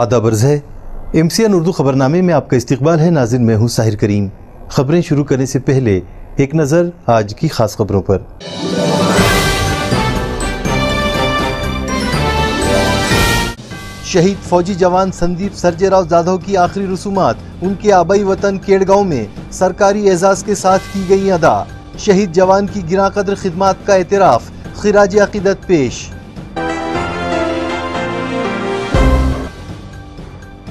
آداب عرض ہے۔ ایم سی این اردو خبرنامے میں آپ کا استقبال ہے۔ ناظرین، میں ہوں ساحر کریم۔ خبریں شروع کرنے سے پہلے ایک نظر آج کی خاص خبروں پر۔ شہید فوجی جوان سندیپ سرجے راؤ زادو کی آخری رسومات۔ ان کے آبائی وطن کیڑگاؤں میں سرکاری اعزاز کے ساتھ کی گئی ادا۔ شہید جوان کی گراں قدر خدمات کا اعتراف خراج عقیدت پیش۔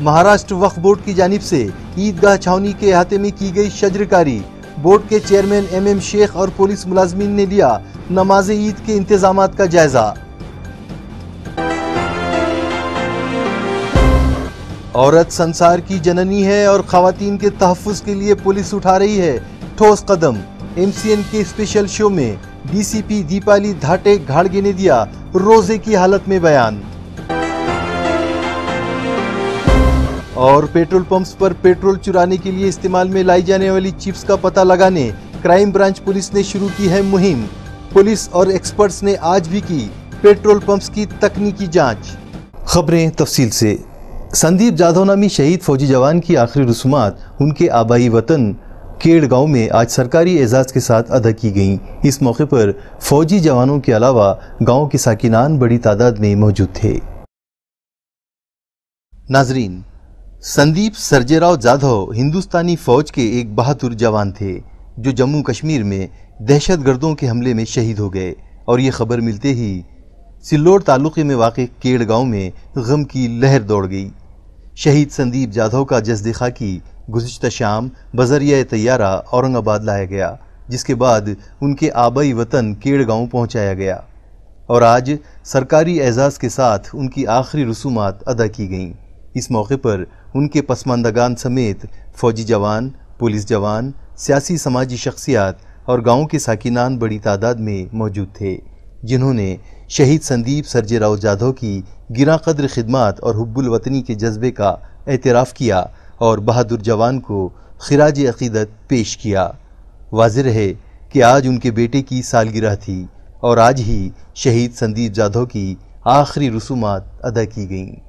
مہاراشٹر وقف بورڈ کی جانب سے عیدگاہ چھاونی کے احاطے میں کی گئی شجرکاری۔ بورڈ کے چیئرمین ایم ایم شیخ اور پولیس ملازمین نے لیا نماز عید کے انتظامات کا جائزہ۔ عورت سنسار کی جننی ہے اور خواتین کے تحفظ کے لیے پولیس اٹھا رہی ہے۔ ٹھوس قدم۔ ایم سی این کے اسپیشل شو میں ڈی سی پی دیپالی دھاٹے گھاڑگے نے دیا روزے کی حالت میں بیان۔ اور پیٹرول پمپس پر پیٹرول چرانے کے لیے استعمال میں لائی جانے والی چپس کا پتہ لگانے کرائم برانچ پولیس نے شروع کی ہے مہم۔ پولیس اور ایکسپرٹس نے آج بھی کی پیٹرول پمپس کی تکنیکی جانچ۔ خبریں تفصیل سے۔ سندیپ جادو نامی شہید فوجی جوان کی آخری رسومات ان کے آبائی وطن کیڑ گاؤں میں آج سرکاری اعزاز کے ساتھ ادا کی گئیں۔ اس موقع پر فوجی جوانوں کے علاوہ گاؤں کے ساکنان بڑی تعداد میں موجود تھے۔ ناظرین سندیپ سرجے راؤ جادھو ہندوستانی فوج کے ایک بہادر جوان تھے، جو جموں کشمیر میں دہشت گردوں کے حملے میں شہید ہو گئے۔ اور یہ خبر ملتے ہی سلوڑ تعلقے میں واقع کیڑ گاؤں میں غم کی لہر دوڑ گئی۔ شہید سندیپ جادھو کا جزد خاکی گزشتہ شام بذریعہ طیارہ اورنگ آباد لایا گیا، جس کے بعد ان کے آبائی وطن کیڑ گاؤں پہنچایا گیا۔ اور آج سرکاری اعزاز کے ساتھ ان کی آخری رسومات ادا کی گئیں۔ اس موقع پر ان کے پسماندگان سمیت فوجی جوان، پولیس جوان، سیاسی سماجی شخصیات اور گاؤں کے ساکینان بڑی تعداد میں موجود تھے، جنہوں نے شہید سندیپ سرجے راؤ جادھو کی گراں قدر خدمات اور حب الوطنی کے جذبے کا اعتراف کیا اور بہادر جوان کو خراج عقیدت پیش کیا۔ واضح رہے کہ آج ان کے بیٹے کی سالگرہ تھی اور آج ہی شہید سندیپ جادھو کی آخری رسومات ادا کی گئیں۔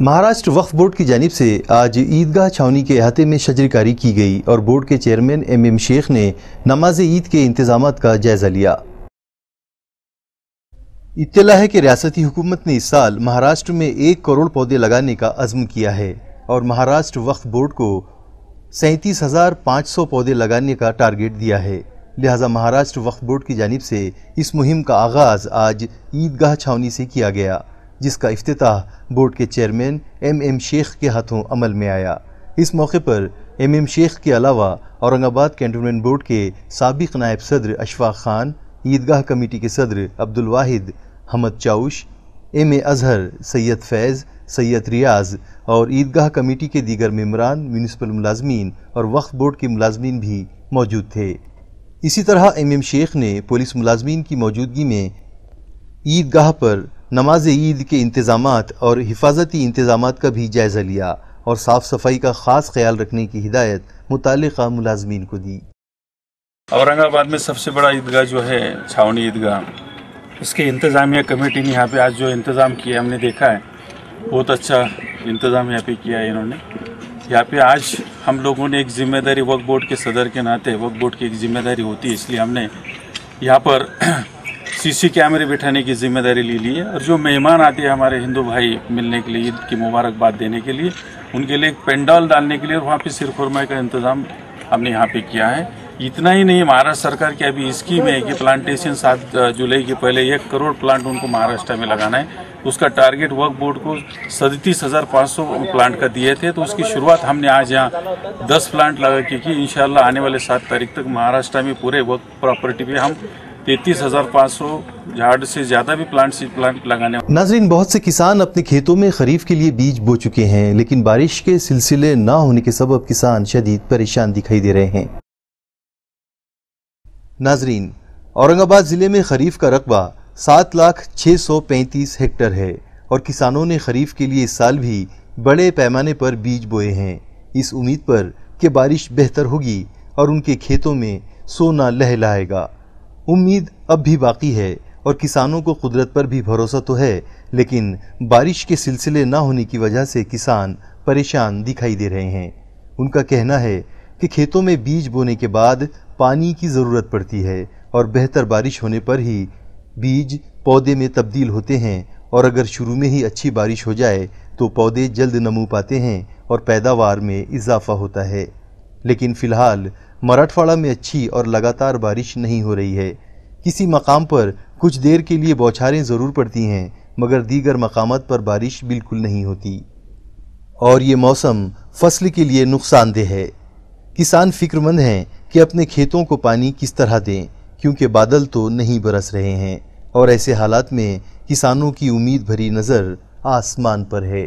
مہاراشٹر وقف بورڈ کی جانب سے آج عیدگاہ چھاونی کے احاطے میں شجرکاری کی گئی اور بورڈ کے چیئرمین ایم ایم شیخ نے نماز عید کے انتظامات کا جائزہ لیا۔ اطلاع ہے کہ ریاستی حکومت نے اس سال مہاراشٹر میں ایک کروڑ پودے لگانے کا عزم کیا ہے اور مہاراشٹر وقف بورڈ کو سینتیس ہزار پانچ سو پودے لگانے کا ٹارگیٹ دیا ہے۔ لہٰذا مہاراشٹر وقف بورڈ کی جانب سے اس مہم کا آغاز آج عیدگاہ چھاونی سے کیا گیا۔ جس کا افتتاح بورڈ کے چیئرمین ایم ایم شیخ کے ہاتھوں عمل میں آیا۔ اس موقع پر ایم ایم شیخ کے علاوہ اورنگ آباد کینٹونمنٹ بورڈ کے سابق نائب صدر اشفاق خان، عیدگاہ کمیٹی کے صدر عبد الواحد حمد چاؤش ایم اے اظہر سید فیض، سید ریاض اور عیدگاہ کمیٹی کے دیگر ممبران، میونسپل ملازمین اور وقف بورڈ کے ملازمین بھی موجود تھے۔ اسی طرح ایم ایم شیخ نے پولیس ملازمین کی موجودگی میں عیدگاہ پر نماز عید کے انتظامات اور حفاظتی انتظامات کا بھی جائزہ لیا اور صاف صفائی کا خاص خیال رکھنے کی ہدایت متعلقہ ملازمین کو دی۔ اورنگ آباد میں سب سے بڑا عیدگاہ جو ہے، چھاونی عیدگاہ، اس کے انتظامیہ کمیٹی نے یہاں پہ آج جو انتظام کیا ہم نے دیکھا ہے، بہت اچھا انتظام یہاں پہ کیا ہے انہوں نے۔ یہاں پہ آج ہم لوگوں نے ایک ذمہ داری، وقت بورڈ کے صدر کے ناطے، وقت بورڈ کی ایک ذمہ داری ہوتی ہے، اس لیے ہم نے یہاں پر سی سی کیمرے بٹھانے کی ذمہ داری لی لی ہے اور جو مہمان آتے ہیں ہمارے ہندو بھائی ملنے کے لیے عید کی مبارکباد دینے کے لیے، ان کے لیے ایک پینڈال ڈالنے کے لیے اور وہاں پہ سر خرمے کا انتظام ہم نے یہاں پہ کیا ہے۔ اتنا ہی نہیں، مہاراشٹر سرکار کی ابھی اسکیم ہے کہ پلانٹیشن سات جولائی کے پہلے ایک کروڑ پلانٹ ان کو مہاراشٹر میں لگانا ہے۔ اس کا ٹارگیٹ ورک بورڈ کو سینتیس ہزار پانچ سو پلانٹ کا دیے تھے۔ تو اس کی شروعات ہم نے آج یہاں دس پلانٹ لگا کے کی۔ انشاءاللہ آنے والے سات تاریخ تک مہاراشٹر میں پورے ورک پراپرٹی پہ ہم تینتیس ہزار پانچ سو جھاڑ سے زیادہ بھی پلانٹ پلانٹ لگانے ناظرین، بہت سے کسان اپنے کھیتوں میں خریف کے لیے بیج بو چکے ہیں، لیکن بارش کے سلسلے نہ ہونے کے سبب کسان شدید پریشان دکھائی دے رہے ہیں۔ ناظرین، اورنگ آباد ضلع میں خریف کا رقبہ سات لاکھ چھ سو پینتیس ہیکٹر ہے اور کسانوں نے خریف کے لیے اس سال بھی بڑے پیمانے پر بیج بوئے ہیں۔ اس امید پر کہ بارش بہتر ہوگی اور ان کے کھیتوں میں سونا لہ لائے گا۔ امید اب بھی باقی ہے اور کسانوں کو قدرت پر بھی بھروسہ تو ہے، لیکن بارش کے سلسلے نہ ہونے کی وجہ سے کسان پریشان دکھائی دے رہے ہیں۔ ان کا کہنا ہے کہ کھیتوں میں بیج بونے کے بعد پانی کی ضرورت پڑتی ہے اور بہتر بارش ہونے پر ہی بیج پودے میں تبدیل ہوتے ہیں اور اگر شروع میں ہی اچھی بارش ہو جائے تو پودے جلد نمو پاتے ہیں اور پیداوار میں اضافہ ہوتا ہے۔ لیکن فی الحال مراٹھواڑہ میں اچھی اور لگاتار بارش نہیں ہو رہی ہے۔ کسی مقام پر کچھ دیر کے لیے بوچھاریں ضرور پڑتی ہیں، مگر دیگر مقامات پر بارش بالکل نہیں ہوتی۔ اور یہ موسم فصل کے لیے نقصان دہ ہے۔ کسان فکر مند ہیں کہ اپنے کھیتوں کو پانی کس طرح دیں، کیونکہ بادل تو نہیں برس رہے ہیں۔ اور ایسے حالات میں کسانوں کی امید بھری نظر آسمان پر ہے۔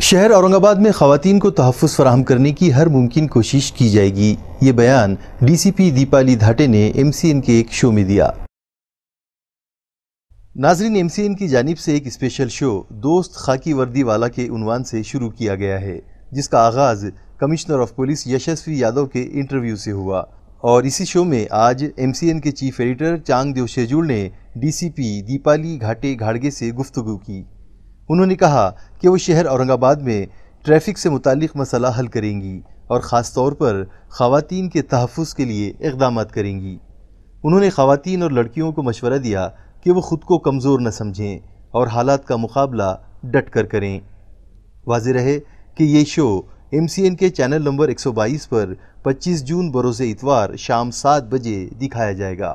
شہر اورنگ آباد میں خواتین کو تحفظ فراہم کرنے کی ہر ممکن کوشش کی جائے گی۔ یہ بیان ڈی سی پی دیپالی دھاٹے نے ایم سی این کے ایک شو میں دیا۔ ناظرین، ایم سی این کی جانب سے ایک اسپیشل شو دوست خاکی وردی والا کے عنوان سے شروع کیا گیا ہے، جس کا آغاز commissioner of police Yashasvi Yadav کے انٹرویو سے ہوا۔ اور اسی شو میں آج ایم سی این کے چیف ایڈیٹر چانگ دیو شیجول نے ڈی سی پی دیپالی گھاٹے گھاڑگے سے گفتگو کی۔ انہوں نے کہا کہ وہ شہر اورنگ آباد میں ٹریفک سے متعلق مسئلہ حل کریں گی اور خاص طور پر خواتین کے تحفظ کے لیے اقدامات کریں گی۔ انہوں نے خواتین اور لڑکیوں کو مشورہ دیا کہ وہ خود کو کمزور نہ سمجھیں اور حالات کا مقابلہ ڈٹ کر کریں۔ واضح رہے کہ یہ شو ایم سی این کے چینل نمبر 122 پر پچیس جون بروز اتوار شام سات بجے دکھایا جائے گا۔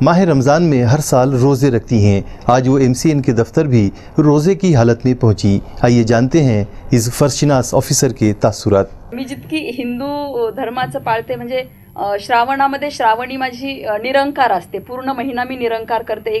ماہ رمضان میں ہر سال روزے رکھتی ہیں آج وہ ایم سی این کے دفتر بھی روزے کی حالت میں پہنچی آئیے جانتے ہیں شراوی شراک مہینہ کرتے ہیں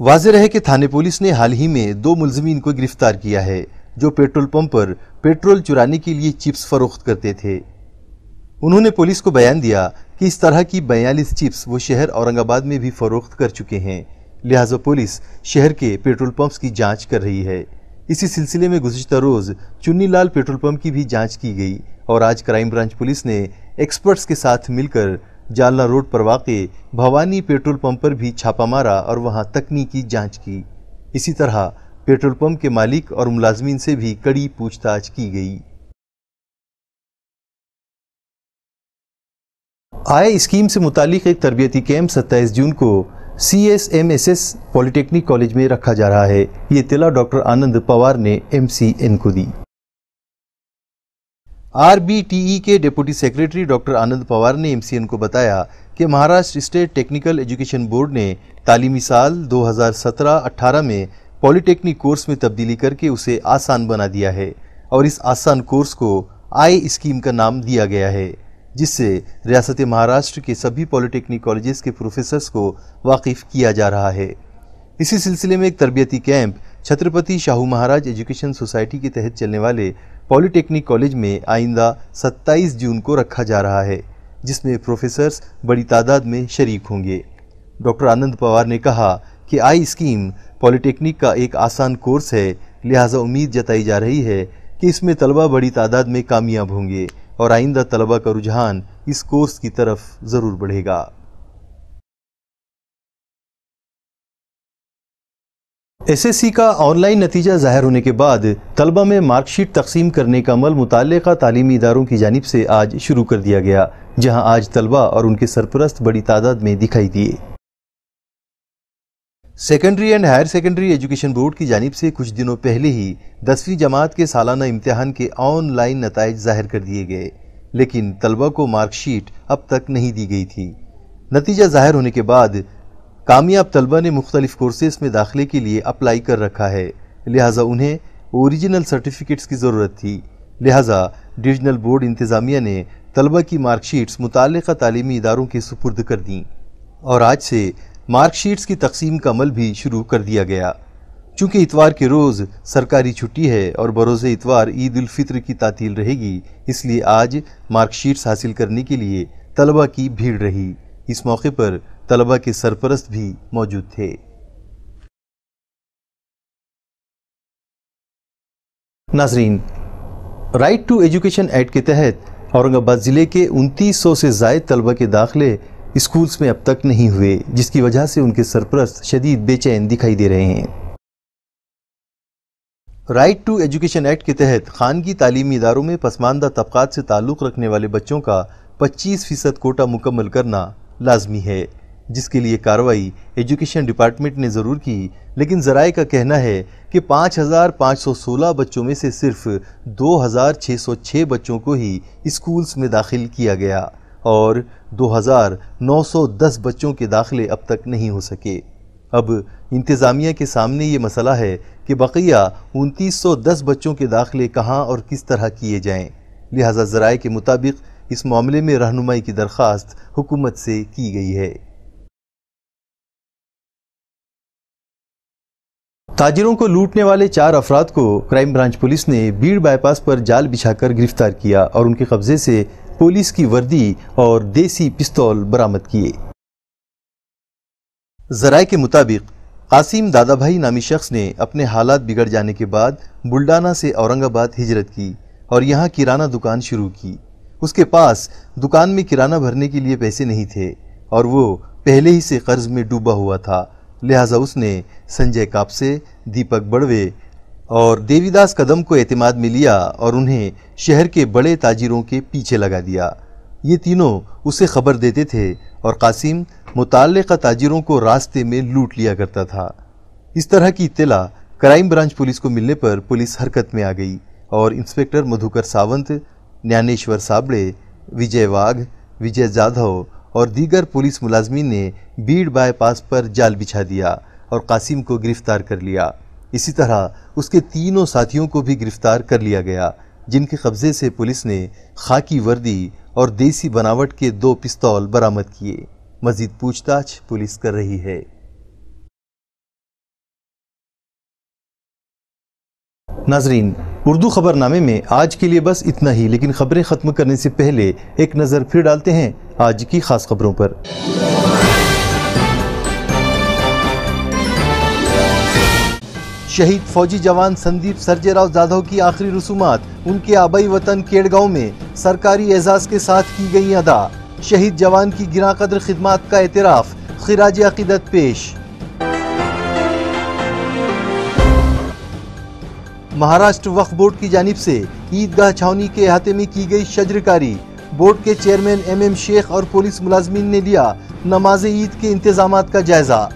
واضح رہے کہ تھانے پولیس نے حال ہی میں دو ملزمین کو گرفتار کیا ہے، جو پیٹرول پمپ پر پیٹرول چرانے کے لیے چپس فروخت کرتے تھے۔ انہوں نے پولیس کو بیان دیا کہ اس طرح کی بیالیس چپس وہ شہر اورنگ آباد میں بھی فروخت کر چکے ہیں۔ لہٰذا پولیس شہر کے پیٹرول پمپس کی جانچ کر رہی ہے۔ اسی سلسلے میں گزشتہ روز چنی لال پیٹرول پمپ کی بھی جانچ کی گئی اور آج کرائم برانچ پولیس نے ایکسپرٹس کے ساتھ مل کر جالنا روڈ پر واقع بھوانی پیٹرول پمپ پر بھی چھاپا مارا اور وہاں تکنیکی جانچ کی۔ اسی طرح پیٹرول پمپ کے مالک اور ملازمین سے بھی کڑی پوچھ تاچھ کی گئی۔ آئے اسکیم سے متعلق ایک تربیتی کیمپ ستائیس جون کو C S M S S polytechnic college میں رکھا جا رہا ہے۔ یہ اطلاع ڈاکٹر آنند پوار نے ایم سی این کو دی۔ آر بی ٹی ای کے deputy secretary doctor Anand Pawar نے ایم سی این کو بتایا کہ Maharashtra state technical education board نے تعلیمی سال دو ہزار سترہ اٹھارہ میں پولی ٹیکنک کورس میں تبدیلی کر کے اسے آسان بنا دیا ہے اور اس آسان کورس کو آئی اسکیم کا نام دیا گیا ہے، جس سے ریاست مہاراشٹر کے سبھی پولی ٹیکنک کالجز کے پروفیسرز کو واقف کیا جا رہا ہے۔ اسی سلسلے میں ایک تربیتی camp Chhatrapati Shahu Maharaj education society کے تحت چلنے والے پولی ٹیکنک کالج میں آئندہ ستائیس جون کو رکھا جا رہا ہے، جس میں پروفیسرز بڑی تعداد میں شریک ہوں گے۔ ڈاکٹر آنند پوار نے کہا کہ آئی اسکیم پولی ٹیکنک کا ایک آسان کورس ہے، لہٰذا امید جتائی جا رہی ہے کہ اس میں طلبہ بڑی تعداد میں کامیاب ہوں گے اور آئندہ طلبہ کا رجحان اس کورس کی طرف ضرور بڑھے گا۔ ایس ایس سی کا آن لائن نتیجہ ظاہر ہونے کے بعد طلبہ میں مارک شیٹ تقسیم کرنے کا عمل متعلقہ تعلیمی اداروں کی جانب سے آج شروع کر دیا گیا، جہاں آج طلبہ اور ان کے سرپرست بڑی تعداد میں دکھائی دیے secondary and higher secondary education board کی جانب سے کچھ دنوں پہلے ہی دسویں جماعت کے سالانہ امتحان کے آن لائن نتائج ظاہر کر دیے گئے، لیکن طلبہ کو مارک شیٹ اب تک نہیں دی گئی تھی۔ نتیجہ ظاہر ہونے کے بعد کامیاب طلبہ نے مختلف کورسز میں داخلے کے لیے اپلائی کر رکھا ہے۔ لہٰذا انہیں اوریجنل سرٹیفکیٹس کی ضرورت تھی۔ لہٰذا ڈیویژنل بورڈ انتظامیہ نے طلبہ کی مارک شیٹس متعلقہ تعلیمی اداروں کے سپرد کر دیں۔ اور آج سے مارک شیٹس کی تقسیم کا عمل بھی شروع کر دیا گیا۔ چونکہ اتوار کے روز سرکاری چھٹی ہے اور بروز اتوار عید الفطر کی تعطیل رہے گی، اس لیے آج مارک شیٹس حاصل کرنے کے لیے طلبہ کی بھیڑ رہی۔ اس موقع پر طلبہ کے سرپرست بھی موجود تھے۔ ناظرین رائٹ ٹو ایجوکیشن ایڈ کے تحت اورنگ آباد ضلع کے انتیس سو سے زائد طلبہ کے داخلے اسکولز میں اب تک نہیں ہوئے، جس کی وجہ سے ان کے سرپرست شدید بے چین دکھائی دے رہے ہیں۔ رائٹ ٹو ایجوکیشن ایکٹ کے تحت خانگی تعلیمی اداروں میں پسماندہ طبقات سے تعلق رکھنے والے بچوں کا پچیس فیصد کوٹا مکمل کرنا لازمی ہے۔ جس کے لیے کاروائی ایجوکیشن ڈپارٹمنٹ نے ضرور کی، لیکن ذرائع کا کہنا ہے کہ پانچ ہزار پانچ سو سولہ بچوں میں سے صرف دو ہزار چھ سو چھ بچوں کو ہی اسکولز میں داخل کیا گیا اور دو ہزار نو سو دس بچوں کے داخلے اب تک نہیں ہو سکے۔ اب انتظامیہ کے سامنے یہ مسئلہ ہے کہ بقیہ انتیس سو دس بچوں کے داخلے کہاں اور کس طرح کیے جائیں۔ لہذا ذرائع کے مطابق اس معاملے میں رہنمائی کی درخواست حکومت سے کی گئی ہے۔ تاجروں کو لوٹنے والے چار افراد کو کرائم برانچ پولیس نے بیڑ بائی پاس پر جال بچھا کر گرفتار کیا اور ان کے قبضے سے پولیس کی وردی اور دیسی پستول برآمد کیے۔ ذرائع کے مطابق، قاسم دادا بھائی نامی شخص نے اپنے حالات بگڑ جانے کے بعد بلڈانا سے اورنگ آباد ہجرت کی اور یہاں کرانہ دکان شروع کی۔ اس کے پاس دکان میں کرانہ بھرنے کے لیے پیسے نہیں تھے اور وہ پہلے ہی سے قرض میں ڈوبا ہوا تھا، لہٰذا اس نے سنجے کاپسے دیپک بڑوے اور دیوی داس قدم کو اعتماد میں لیا اور انہیں شہر کے بڑے تاجروں کے پیچھے لگا دیا۔ یہ تینوں اسے خبر دیتے تھے اور قاسم متعلقہ تاجروں کو راستے میں لوٹ لیا کرتا تھا۔ اس طرح کی اطلاع کرائم برانچ پولیس کو ملنے پر پولیس حرکت میں آ گئی اور انسپیکٹر مدھوکر ساونت، نیانیشور سابڑے، وجے واگھ وجے جادھو اور دیگر پولیس ملازمین نے بیڑ بائی پاس پر جال بچھا دیا۔ اور قاسم کو گرفتار کر لیا۔ اسی طرح اس کے تینوں ساتھیوں کو بھی گرفتار کر لیا گیا، جن کے قبضے سے پولیس نے خاکی وردی اور دیسی بناوٹ کے دو پستول برآمد کیے۔ مزید پوچھ تاچھ پولیس کر رہی ہے۔ ناظرین، اردو خبر نامے میں آج کے لیے بس اتنا ہی، لیکن خبریں ختم کرنے سے پہلے ایک نظر پھر ڈالتے ہیں آج کی خاص خبروں پر۔ شہید فوجی جوان سندیپ سرجے راؤ جادھو کی آخری رسومات، ان کے آبائی وطن کیڑگاؤں میں سرکاری اعزاز کے ساتھ کی گئی ادا۔ شہید جوان کی گراں قدر خدمات کا اعتراف خراج عقیدت پیش۔ مہاراشٹر وقف بورڈ کی جانب سے عیدگاہ چھاونی کے احاطے میں کی گئی شجرکاری۔ بورڈ کے چیئرمین ایم ایم شیخ اور پولیس ملازمین نے لیا نماز عید کے انتظامات کا جائزہ۔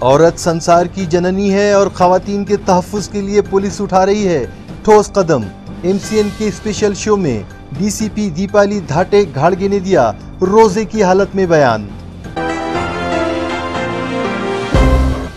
عورت سنسار کی جننی ہے اور خواتین کے تحفظ کے لیے پولیس اٹھا رہی ہے۔ ٹھوس قدم۔ ایم سی این کے اسپیشل شو میں ڈی سی پی دیپالی دھاٹے گھاڑگے نے دیا۔ روزے کی حالت میں بیان۔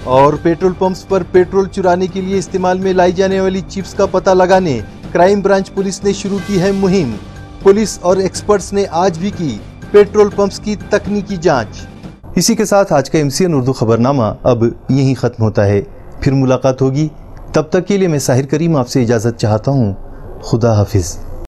اور پیٹرول پمپس پر پیٹرول چرانے کے لیے استعمال میں لائی جانے والی چپس کا پتہ لگانے۔ کرائم برانچ پولیس نے شروع کی ہے مہم۔ پولیس اور ایکسپرٹس نے آج بھی کی پیٹرول پمپس کی تکنیکی جانچ۔ اسی کے ساتھ آج کا ایم سی این اردو خبر نامہ اب یہیں ختم ہوتا ہے۔ پھر ملاقات ہوگی۔ تب تک کے لیے میں ساحر کریم آپ سے اجازت چاہتا ہوں۔ خدا حافظ۔